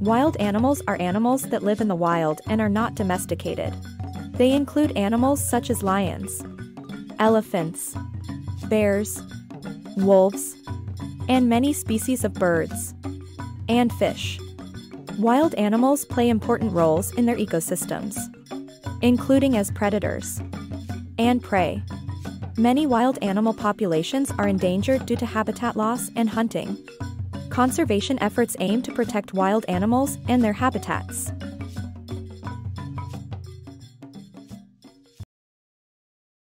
Wild animals are animals that live in the wild and are not domesticated. They include animals such as lions, elephants, bears, wolves, and many species of birds and fish. Wild animals play important roles in their ecosystems, including as predators and prey. Many wild animal populations are endangered due to habitat loss and hunting. Conservation efforts aim to protect wild animals and their habitats.